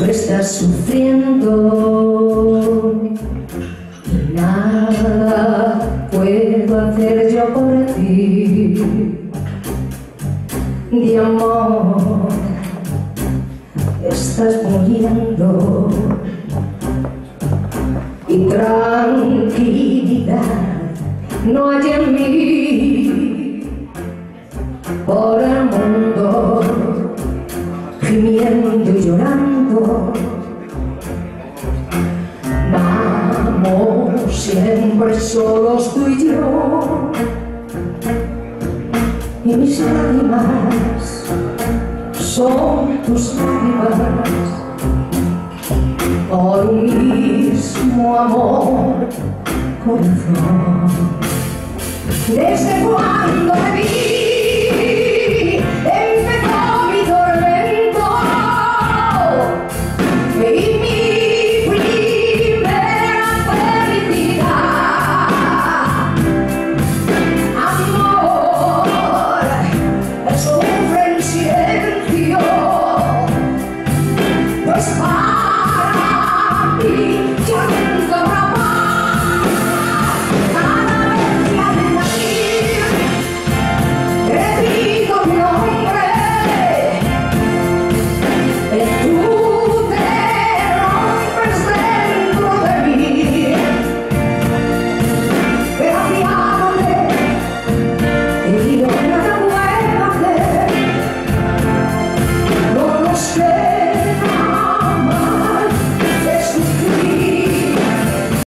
Estás sufriendo. Nada puedo hacer yo por ti. De amor estás muriendo. Y tranquilidad no hay en mí. Gimiendo y llorando. Vamos siempre solos tú y yo. Y mis lágrimas son tus lágrimas. Por un mismo amor, corazón. ¿Desde cuando te vi?